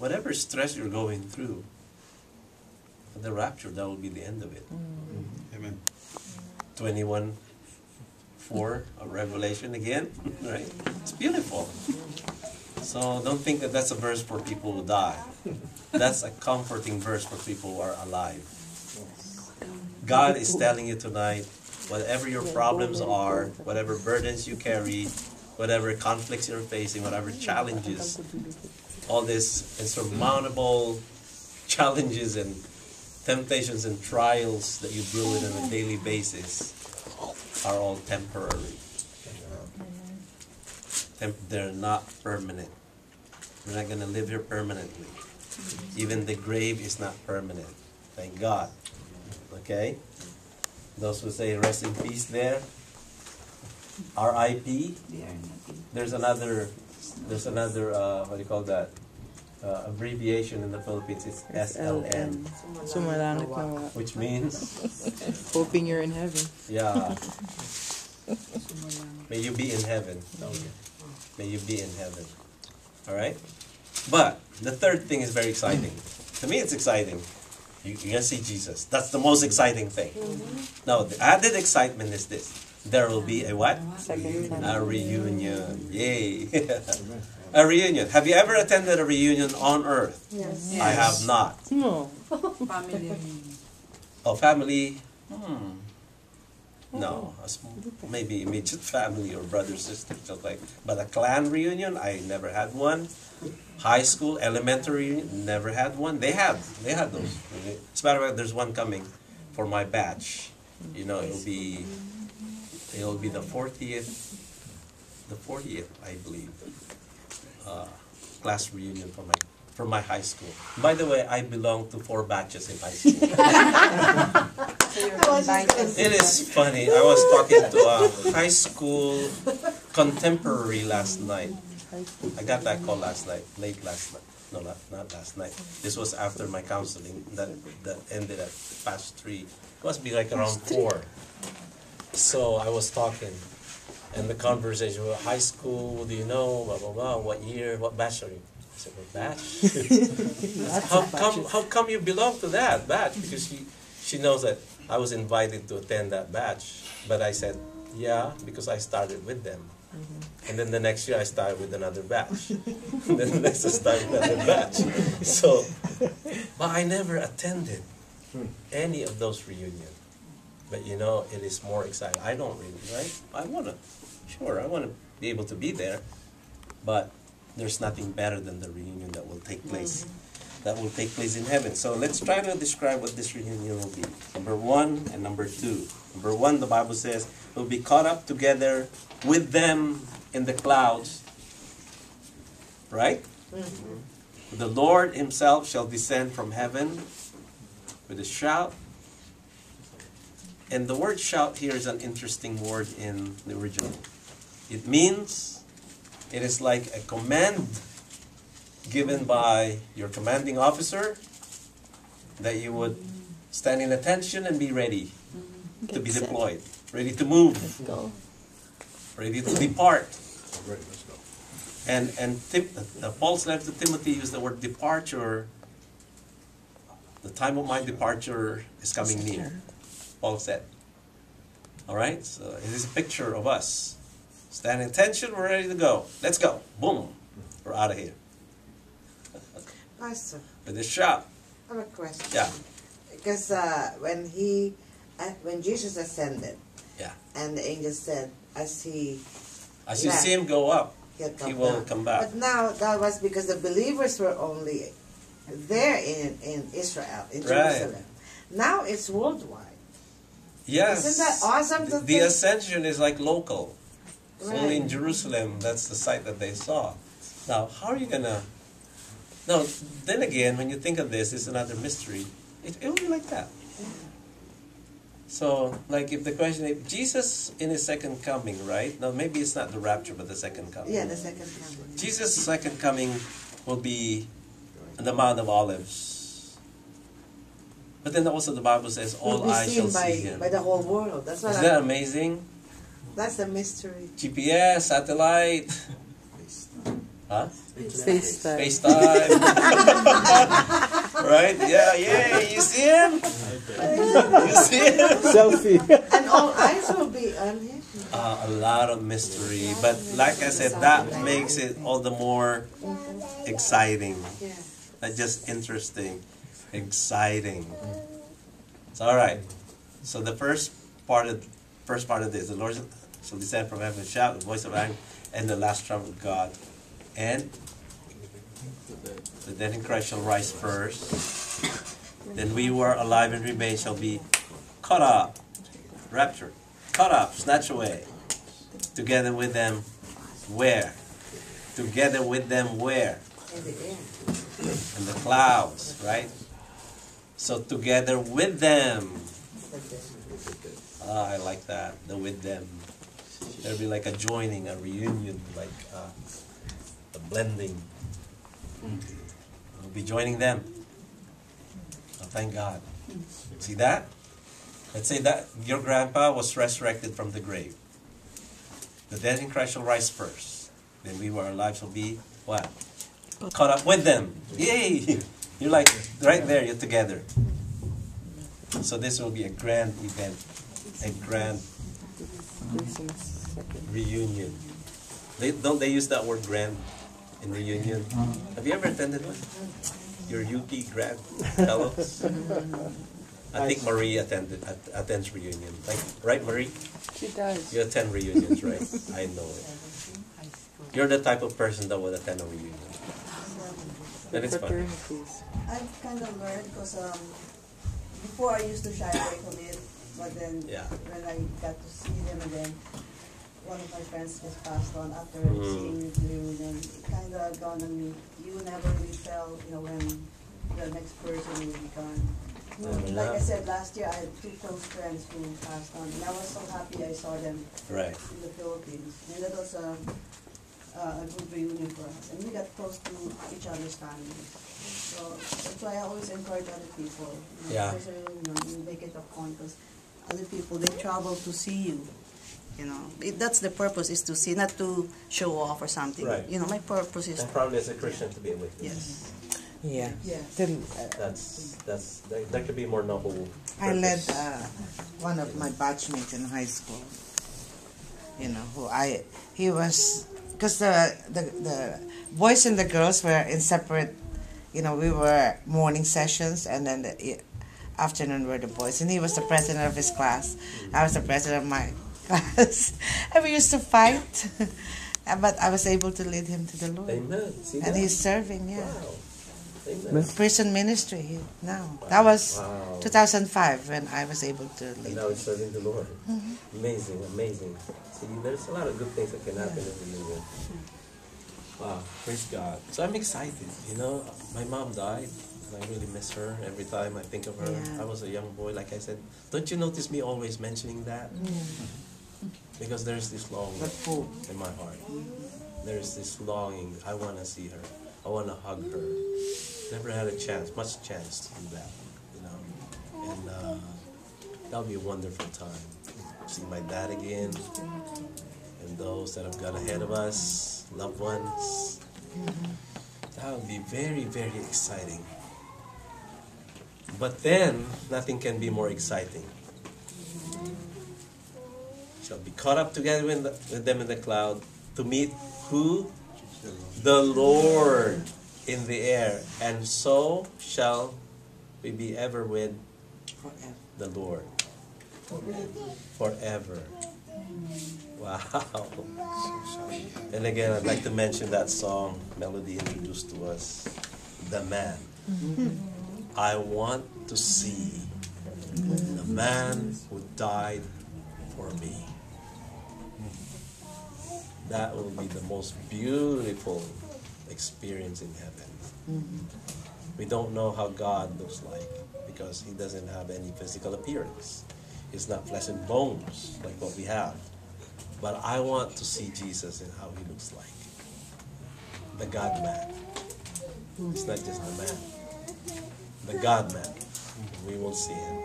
whatever stress you're going through, the rapture, that will be the end of it. Mm. Amen. 21 4 of Revelation again, right? It's beautiful. So don't think that that's a verse for people who die. That's a comforting verse for people who are alive. God is telling you tonight, whatever your problems are, whatever burdens you carry, whatever conflicts you're facing, whatever challenges, all these insurmountable challenges and temptations and trials that you deal with on a daily basis are all temporary. Temp- they're not permanent. We're not going to live here permanently. Even the grave is not permanent. Thank God. Okay? Those who say rest in peace there. R.I.P. There's another. There's another. Uh, what do you call that? Uh, abbreviation in the Philippines. It's SLN, Sumalangit which means Hoping you're in heaven. yeah. May you be in heaven. May you be in heaven. All right. But the third thing is very exciting. To me, it's exciting. You, you're gonna see Jesus. That's the most exciting thing. Now, the added excitement is this: there will be a what? Second. A reunion. Yay! a reunion. Have you ever attended a reunion on Earth? Yes. I have not. No. Family. Oh, family? Hmm. No, a sm- maybe immediate family or brother, sister, just like. But a clan reunion, I never had one. High school, elementary, never had one. They had, they had those. As a matter of fact, there's one coming for my batch. You know, it'll be, it'll be the 40th, the 40th, I believe, uh, class reunion for my for my high school. By the way, I belong to four batches in high school. So you're combined as It is funny. I was talking to a high school contemporary last night. I got that call last night, late last night. No, not, not last night. This was after my counseling that, that ended at past three. It must be like around four. So I was talking, and the conversation was high school. What do you know? Blah blah blah. What year? What batch are you? I said, what batch? how come? How come you belong to that batch? Because she she knows that I was invited to attend that batch, but I said, yeah, because I started with them. And then the next year I started with another batch. then the next I started with another batch. So, but I never attended hmm. any of those reunions. But you know, it is more exciting. I don't really, right? I want to, sure, I want to be able to be there. But there's nothing better than the reunion that will take place. Mm-hmm. That will take place in heaven. So let's try to describe what this reunion will be. Number one and number two. Number one, the Bible says, will be caught up together with them in the clouds. Right? Mm-hmm. The Lord Himself shall descend from heaven with a shout. And the word shout here is an interesting word in the original. It means it is like a command given by your commanding officer that you would stand in attention and be ready to be deployed, ready to move, Go. ready to depart. All right, let's go. And and Tim, uh, Paul's letter to Timothy used the word departure. The time of my departure is coming near. Paul said. All right, so is a picture of us. Stand in attention, we're ready to go. Let's go. Boom, we're out of here Pastor, with a shout. I have a question. Yeah. Because uh, when he, uh, when Jesus ascended, Yeah. and the angel said, as he, As you see him go up, he will down. come back. But now that was because the believers were only there in in Israel, in Right. Jerusalem. Now it's worldwide. Yes. Isn't that awesome The, think? ascension is like local. It's only in Jerusalem. That's the site that they saw. Now, how are you gonna? No. Then again, when you think of this, it's another mystery. It, it will be like that. So, like, if the question is Jesus in his second coming, right? Now, maybe it's not the rapture, but the second coming. Yeah, the second coming. Jesus' second coming will be on the Mount of Olives. But then also the Bible says, "All Will eyes shall seen by, see him." by the whole world. That's what Isn't that amazing? that's the mystery. GPS, satellite. Huh? Space time. Space time. right? Yeah, yeah. You see him? You see him? Selfie. And all eyes will be on him. Uh, a lot of mystery, but like I said, that makes it all the more exciting. Yeah. Not just interesting, exciting. It's all right. So the first part of first part of this, the Lord shall descend from heaven, shout with voice of anger, and the last trump of God, and the dead in Christ shall rise first. Then we who are alive and remain shall be caught up, raptured, caught up, snatched away, together with them. Where? Together with them where? The in the clouds, right? So together with them. Ah, I like that. The with them. There'll be like a joining, a reunion, like uh, a blending. We'll be joining them. Oh, thank God. See that? Let's say that your grandpa was resurrected from the grave. The dead in Christ shall rise first. Then we who are alive shall be what? Caught up with them. Yay! You're like right there, you're together. So this will be a grand event, a grand reunion. They, don't they use that word grand in reunion? Have you ever attended one? Your Yuki grad fellows? I think Marie attended at, attends reunion. Like, right, Marie? She does. You attend reunions, right? I know it. You're the type of person that would attend a reunion. That is fun. Fraternities. I've kind of learned because um, before I used to shy away from it, but then Yeah. when I got to see them again, one of my friends just passed on after Mm. seeing the reunion. It kind of dawned on me, you never really tell, you know, when the next person will be gone. Like I said, last year I had two close friends who passed on, and I was so happy I saw them Right. in the Philippines. And that was a, a good reunion for us. And we got close to each other's families. So that's why I always encourage other people. You know, Yeah. Especially, you know, you make it a point because other people, they travel to see you. You know, it, that's the purpose is to see, not to show off or something. Right. You know, my purpose is, And probably as a Christian to be a witness. yes. Yeah. Yeah. Then, That's that's that, that could be more noble. I led purpose. uh, one of my batchmates in high school. You know, who I he was because the, the the boys and the girls were in separate. You know, we were morning sessions, and then the afternoon were the boys, and he was the president of his class. I was the president of my class, and we used to fight. but I was able to lead him to the Lord, Amen. See and that? he's serving. Yeah, Wow. Amen. prison ministry now. That was. Wow. 2005 when I was able to And lead. now it's serving the Lord. Mm-hmm. Amazing, amazing. See, there's a lot of good things that can happen in the union. Wow, praise God. So I'm excited. You know, my mom died, and I really miss her every time I think of her. Yeah. I was a young boy, like I said. Don't you notice me always mentioning that? Because there's this longing in my heart. There's this longing. I want to see her. I want to hug her. Never had a chance, much chance to do that, you know. And uh, that'll be a wonderful time. See my dad again, and those that have gone ahead of us, loved ones. That would be very, very exciting. But then, nothing can be more exciting. Shall be caught up together with, the, with them in the cloud to meet who? The Lord in the air. And so shall we be ever with Forever. the Lord. Forever. Wow. And again, I'd like to mention that song, Melody introduced to us, The Man. Mm-hmm. I want to see the man who died for me. That will be the most beautiful experience in heaven. We don't know how God looks like because He doesn't have any physical appearance. He's not flesh and bones like what we have. But I want to see Jesus and how He looks like. The God man. It's not just the man. The God man. We will see Him.